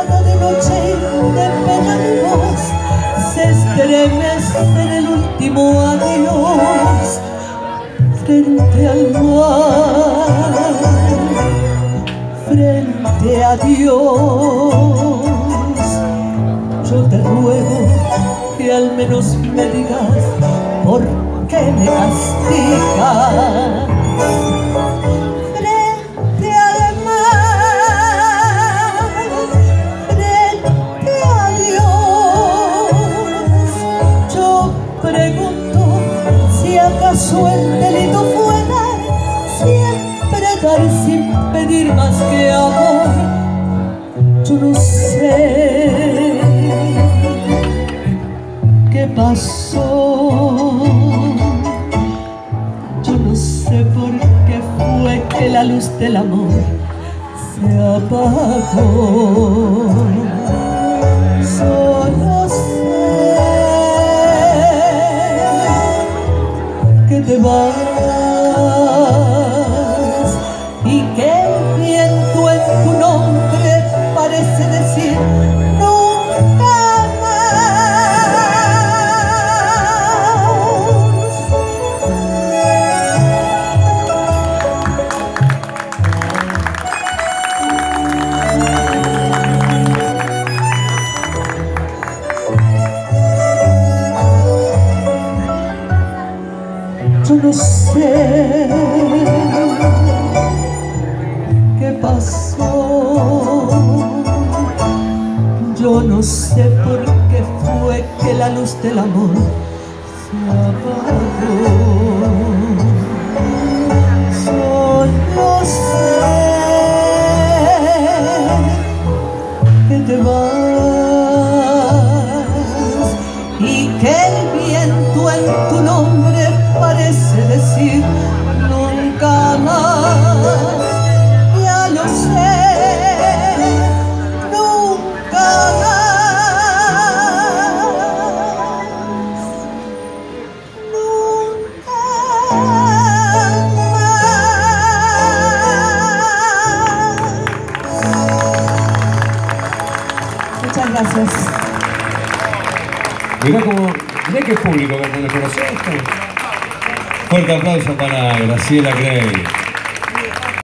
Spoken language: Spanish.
De noche de pena se estremece en el último adiós frente al mar, frente a Dios. Yo te ruego que al menos me digas por qué me castigas. Acaso el delito fuera siempre dar sin pedir más que amor. Yo no sé qué pasó. Yo no sé por qué fue que la luz del amor se apagó. Que Yo no sé qué pasó. Yo no sé por qué fue que la luz del amor se apagó. Nunca más. Ya lo sé, nunca más. Nunca más. Muchas gracias. Mirá cómo, mirá qué público que conoce esto. Fuerte aplauso para Graciela Grey.